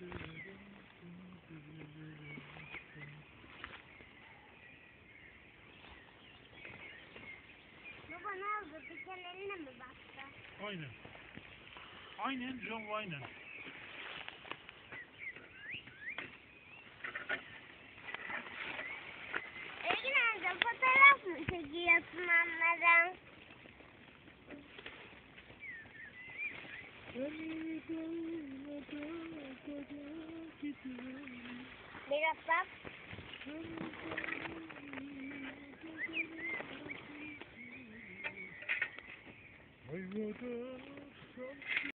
Baba ne oldu? Dikenlerine mi baktı? Aynen. Aynen John Wayne. Engin amca fotoğraf mı çekiyorsun onların? Bob. I wrote